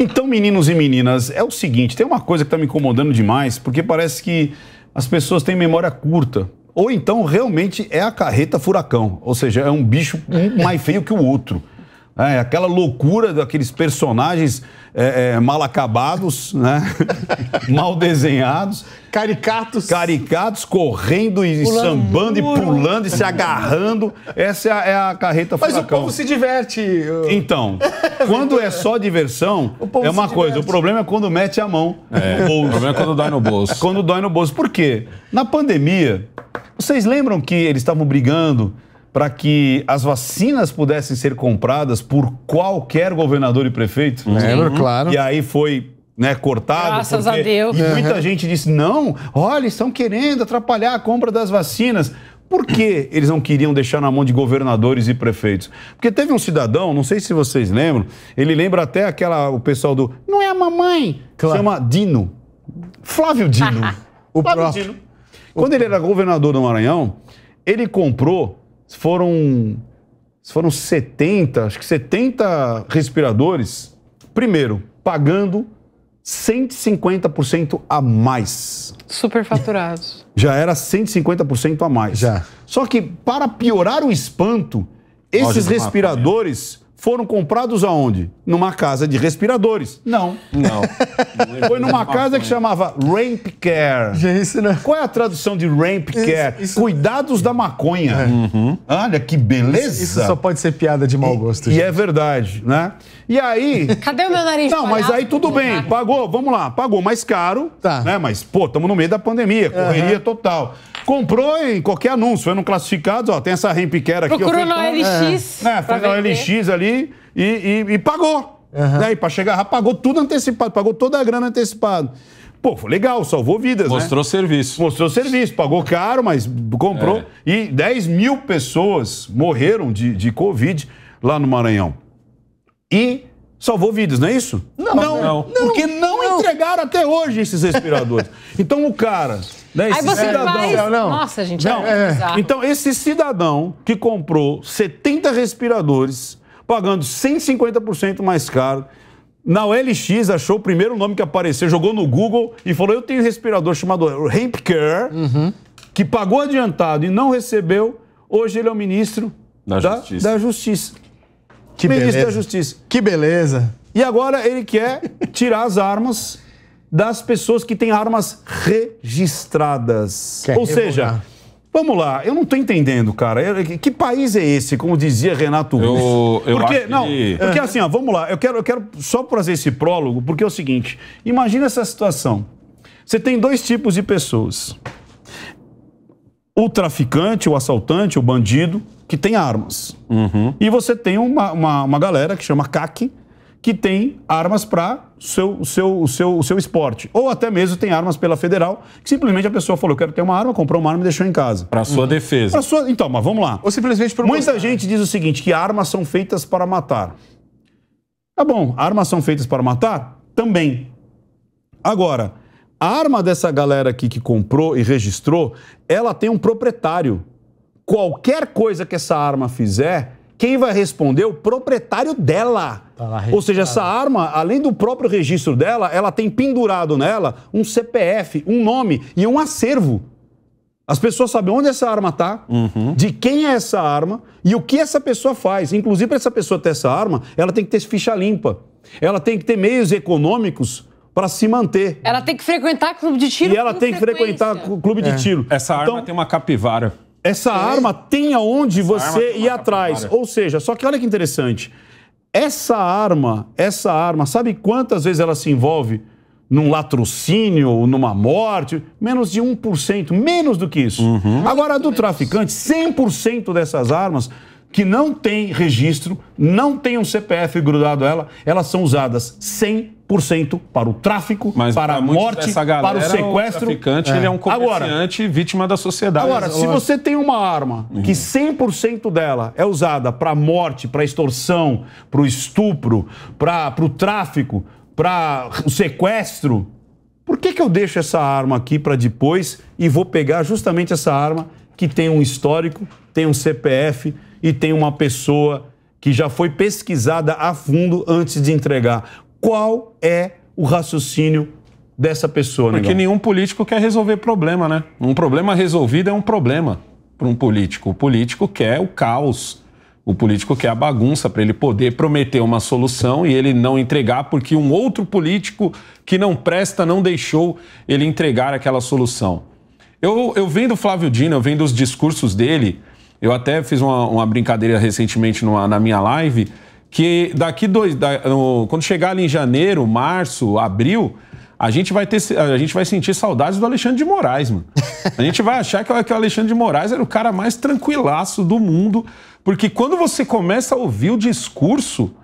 Então, meninos e meninas, é o seguinte: tem uma coisa que está me incomodando demais, porque parece que as pessoas têm memória curta. Ou então realmente é a carreta furacão, ou seja, é um bicho um mais feio que o outro. É, aquela loucura daqueles personagens é, é, mal acabados, né? mal desenhados. Caricatos. Caricatos, correndo e pulando sambando e pulando e se agarrando. Essa é a, é a carreta Mas furacão. o povo se diverte. Então, quando é só diversão, é uma coisa. Diverte. O problema é quando mete a mão é, no bolso. O problema é quando dói no bolso. Quando dói no bolso. Por quê? Na pandemia, vocês lembram que eles estavam brigando para que as vacinas pudessem ser compradas por qualquer governador e prefeito. Lembro, claro. E aí foi né, cortado. Graças a Deus. E muita uhum. gente disse: não, olha, estão querendo atrapalhar a compra das vacinas. Por que eles não queriam deixar na mão de governadores e prefeitos? Porque teve um cidadão, não sei se vocês lembram, ele lembra até aquela, o pessoal do. Não é a mamãe, claro. chama Dino. Flávio Dino. o Flávio próprio. Dino. Quando ele era governador do Maranhão, ele comprou foram, foram 70, acho que 70 respiradores, primeiro, pagando 150% a mais. Superfaturados. Já era 150% a mais. Já. Só que, para piorar o espanto, esses respiradores foram comprados aonde? Numa casa de respiradores. Não. Não. Foi numa casa que chamava Ramp Care. Isso não. Qual é a tradução de Ramp Care? Isso, isso... Cuidados da maconha. É. Uhum. Olha que beleza. Isso, isso, só pode ser piada de mau gosto. E, e, é verdade, né? E aí. Cadê o meu nariz? Não, mas aí tudo bem. Pagou, vamos lá. Pagou mais caro. Tá. Né? Mas, pô, estamos no meio da pandemia, correria uhum. total. Comprou em qualquer anúncio, foi no classificado, ó, tem essa Rempicare aqui. Procurou na OLX. É, é foi na OLX ali e, e, e pagou. Uhum. Né? E para chegar lá, pagou tudo antecipado, pagou toda a grana antecipado. Pô, foi legal, salvou vidas, Mostrou né? serviço. Mostrou serviço, pagou caro, mas comprou. É. E 10 mil pessoas morreram de, de Covid lá no Maranhão. E salvou vidas, não é isso? Não, não. não. Porque não, não, entregaram até hoje esses respiradores. então o cara né? Aí você cidadão, faz... não, não. Nossa, gente, não, é, é. Então, esse cidadão que comprou 70 respiradores, pagando 150% mais caro, na OLX achou o primeiro nome que apareceu, jogou no Google e falou: Eu tenho um respirador chamado Hempcare, uhum. que pagou adiantado e não recebeu. Hoje ele é o ministro da, da Justiça. Da Justiça. Que ministro beleza. da Justiça. Que beleza. E agora ele quer tirar as armas das pessoas que têm armas registradas. Quer Ou seja, vamos lá, eu não estou entendendo, cara. Que país é esse, como dizia Renato Russo? Eu, eu porque, não, que... porque assim, ó, vamos lá, eu quero, eu quero só fazer esse prólogo, porque é o seguinte: imagina essa situação. Você tem dois tipos de pessoas. O traficante, o assaltante, o bandido, que tem armas. Uhum. E você tem uma, uma, uma galera que chama CAC, que tem armas para o seu, seu, seu, seu esporte. Ou até mesmo tem armas pela federal, que simplesmente a pessoa falou: eu quero ter uma arma, comprou uma arma e deixou em casa. Para sua uhum. defesa. Pra sua... Então, mas vamos lá. Ou simplesmente por Muita mostrar. gente diz o seguinte: que armas são feitas para matar. Tá bom, armas são feitas para matar? Também. Agora, a arma dessa galera aqui que comprou e registrou, ela tem um proprietário. Qualquer coisa que essa arma fizer, quem vai responder é o proprietário dela. Tá Ou seja, essa arma, além do próprio registro dela, ela tem pendurado nela um CPF, um nome e um acervo. As pessoas sabem onde essa arma está, uhum. de quem é essa arma e o que essa pessoa faz. Inclusive, para essa pessoa ter essa arma, ela tem que ter ficha limpa. Ela tem que ter meios econômicos para se manter. Ela tem que frequentar clube de tiro. E ela tem frequência. que frequentar clube de é. tiro. Essa arma então, tem uma capivara. Essa é. arma tem aonde essa você ir atrás. Ou seja, só que olha que interessante. Essa arma, essa arma, sabe quantas vezes ela se envolve num latrocínio ou numa morte? Menos de 1%, menos do que isso. Uhum. Agora, do traficante, 100% dessas armas que não tem registro, não tem um CPF grudado a ela, elas são usadas 100% para o tráfico, Mas para a morte, galera, para o sequestro. O traficante é. ele é um comerciante agora, vítima da sociedade. Agora, se você tem uma arma uhum. que 100% dela é usada para morte, para extorsão, para o estupro, para o tráfico, para o sequestro, por que, que eu deixo essa arma aqui para depois e vou pegar justamente essa arma que tem um histórico, tem um CPF, e tem uma pessoa que já foi pesquisada a fundo antes de entregar. Qual é o raciocínio dessa pessoa, Porque negão? nenhum político quer resolver problema, né? Um problema resolvido é um problema para um político. O político quer o caos. O político quer a bagunça para ele poder prometer uma solução e ele não entregar porque um outro político que não presta não deixou ele entregar aquela solução. Eu, eu vendo o Flávio Dino, eu vendo os discursos dele, eu até fiz uma, uma brincadeira recentemente numa, na minha live, que daqui dois. Da, no, quando chegar ali em janeiro, março, abril, a gente vai ter, a gente vai sentir saudades do Alexandre de Moraes, mano. A gente vai achar que, que o Alexandre de Moraes era o cara mais tranquilaço do mundo, porque quando você começa a ouvir o discurso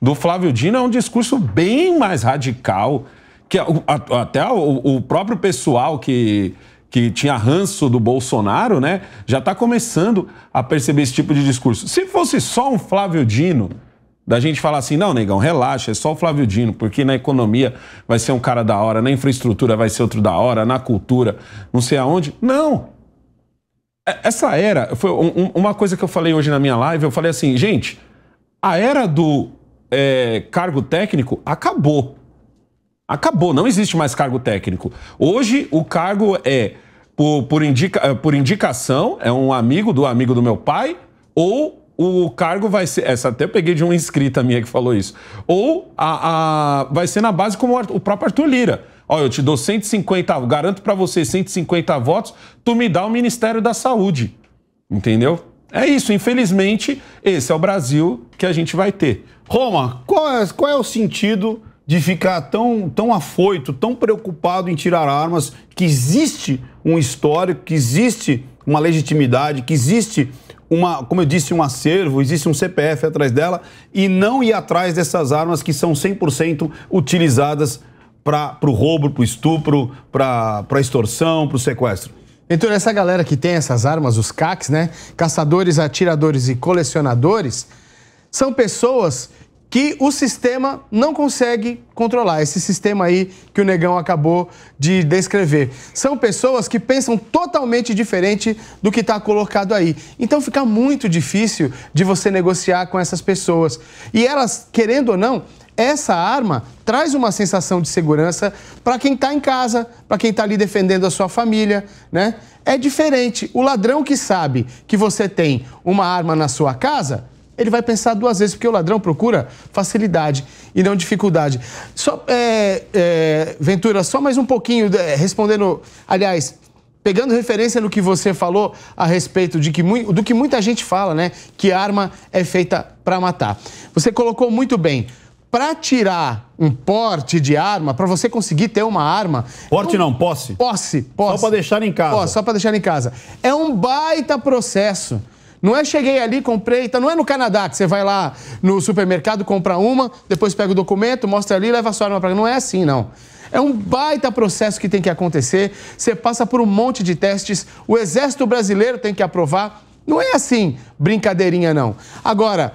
do Flávio Dino, é um discurso bem mais radical, que até o, o próprio pessoal que que tinha ranço do Bolsonaro, né, já está começando a perceber esse tipo de discurso. Se fosse só um Flávio Dino, da gente falar assim, não, negão, relaxa, é só o Flávio Dino, porque na economia vai ser um cara da hora, na infraestrutura vai ser outro da hora, na cultura, não sei aonde. Não. É, essa era, foi um, uma coisa que eu falei hoje na minha live, eu falei assim, gente, a era do é, cargo técnico acabou. Acabou, não existe mais cargo técnico. Hoje o cargo é por, por, indica, eh, por indicação, é um amigo do amigo do meu pai, ou o cargo vai ser. Essa até peguei de uma inscrita minha que falou isso. Ou a, a vai ser na base como o próprio Arthur Lira. Olha, eu te dou 150, garanto para você 150 votos, tu me dá o Ministério da Saúde. Entendeu? É isso, infelizmente, esse é o Brasil que a gente vai ter. Roma, qual é, qual é o sentido de ficar tão, tão afoito, tão preocupado em tirar armas, que existe um histórico, que existe uma legitimidade, que existe uma, como eu disse, um acervo, existe um CPF atrás dela, e não ir atrás dessas armas que são 100% utilizadas para o roubo, para o estupro, para a extorsão, para o sequestro. Então, essa galera que tem essas armas, os CACs, né? Caçadores, atiradores e colecionadores, são pessoas que o sistema não consegue controlar. Esse sistema aí que o Negão acabou de descrever. São pessoas que pensam totalmente diferente do que está colocado aí. Então fica muito difícil de você negociar com essas pessoas. E elas, querendo ou não, essa arma traz uma sensação de segurança para quem está em casa, para quem está ali defendendo a sua família, né? É diferente. O ladrão que sabe que você tem uma arma na sua casa, ele vai pensar duas vezes, porque o ladrão procura facilidade e não dificuldade. Só, é, é, Ventura, só mais um pouquinho, é, respondendo, aliás, pegando referência no que você falou a respeito de que, do que muita gente fala, né? Que arma é feita para matar. Você colocou muito bem. Para tirar um porte de arma, para você conseguir ter uma arma. Porte um, não, posse. Posse, posse. Só para deixar em casa. Posse, só para deixar em casa. É um baita processo. Não é cheguei ali, comprei, então não é no Canadá que você vai lá no supermercado, compra uma, depois pega o documento, mostra ali, leva a sua arma para Não é assim, não. É um baita processo que tem que acontecer. Você passa por um monte de testes. O Exército Brasileiro tem que aprovar. Não é assim, brincadeirinha, não. Agora,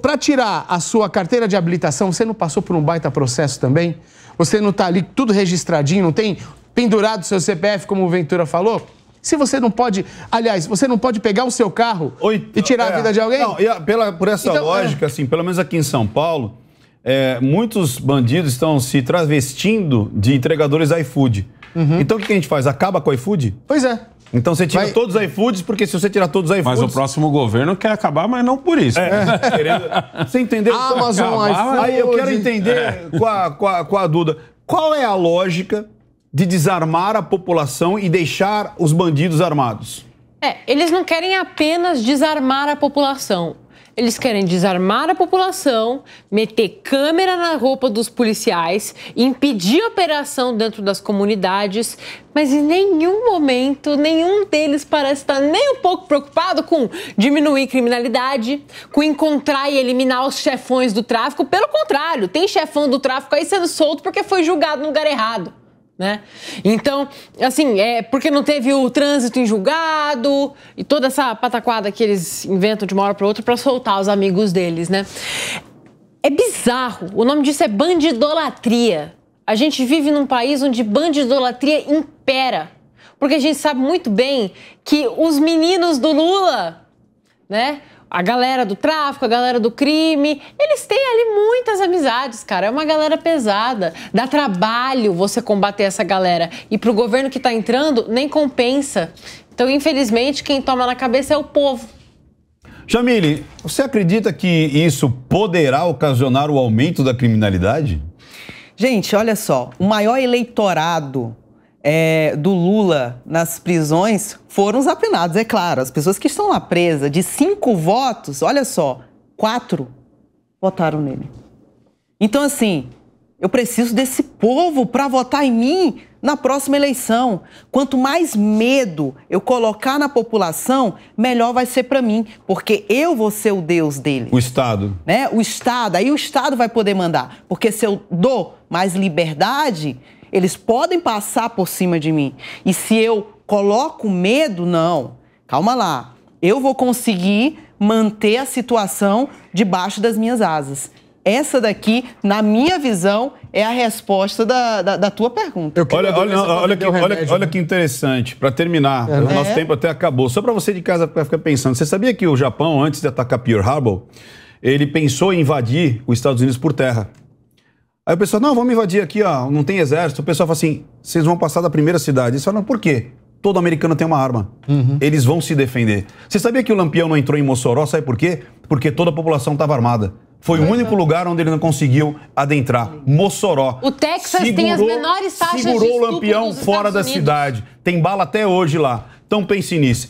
para tirar a sua carteira de habilitação, você não passou por um baita processo também? Você não está ali tudo registradinho, não tem pendurado seu CPF, como o Ventura falou? Se você não pode, aliás, você não pode pegar o seu carro Oi, e tirar é, a vida de alguém? Não, pela, por essa então, lógica, é... assim, pelo menos aqui em São Paulo, é, muitos bandidos estão se travestindo de entregadores iFood. Uhum. Então o que a gente faz? Acaba com o iFood? Pois é. Então você tira Vai... todos os iFoods, porque se você tirar todos os iFoods. Mas o próximo governo quer acabar, mas não por isso. É. Você entendeu? Amazon, iFood. Aí eu quero entender é. com, a, com, a, com a Duda. Qual é a lógica de desarmar a população e deixar os bandidos armados. É, eles não querem apenas desarmar a população. Eles querem desarmar a população, meter câmera na roupa dos policiais, impedir operação dentro das comunidades, mas em nenhum momento nenhum deles parece estar nem um pouco preocupado com diminuir criminalidade, com encontrar e eliminar os chefões do tráfico. Pelo contrário, tem chefão do tráfico aí sendo solto porque foi julgado no lugar errado né? Então, assim, é porque não teve o trânsito em julgado e toda essa pataquada que eles inventam de uma hora para outra para soltar os amigos deles, né? É bizarro. O nome disso é bandidolatria. A gente vive num país onde bandidolatria impera. Porque a gente sabe muito bem que os meninos do Lula, né? A galera do tráfico, a galera do crime, eles têm ali muitas amizades, cara. É uma galera pesada. Dá trabalho você combater essa galera. E pro governo que tá entrando, nem compensa. Então, infelizmente, quem toma na cabeça é o povo. Jamile, você acredita que isso poderá ocasionar o aumento da criminalidade? Gente, olha só, o maior eleitorado é, do Lula nas prisões foram os apenados, é claro. As pessoas que estão lá presas, de cinco votos, olha só, quatro votaram nele. Então, assim, eu preciso desse povo para votar em mim na próxima eleição. Quanto mais medo eu colocar na população, melhor vai ser para mim, porque eu vou ser o Deus dele. O Estado. Né? O Estado, aí o Estado vai poder mandar. Porque se eu dou mais liberdade, eles podem passar por cima de mim. E se eu coloco medo, não. Calma lá. Eu vou conseguir manter a situação debaixo das minhas asas. Essa daqui, na minha visão, é a resposta da, da, da tua pergunta. Olha, olha, olha, que, olha, olha que interessante. Para terminar, é. o nosso é. tempo até acabou. Só para você de casa ficar pensando. Você sabia que o Japão, antes de atacar Pearl Harbor, ele pensou em invadir os Estados Unidos por terra? Aí o pessoal, não, vamos invadir aqui, ó, não tem exército. O pessoal fala assim, vocês vão passar da primeira cidade. Eles falam, por quê? Todo americano tem uma arma. Uhum. Eles vão se defender. Você sabia que o Lampião não entrou em Mossoró? Sabe por quê? Porque toda a população estava armada. Foi o único lugar onde ele não conseguiu adentrar. Mossoró. O Texas segurou, tem as menores taxas segurou de o Lampião fora da cidade. Tem bala até hoje lá. Então pense nisso.